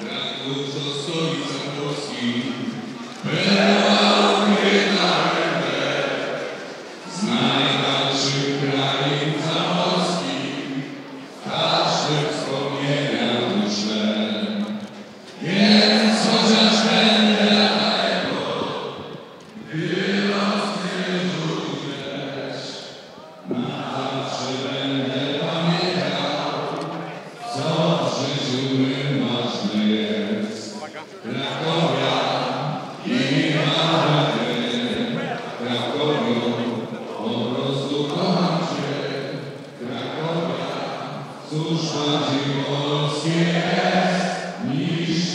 That was the stories Cóż bardziej polskie jest niż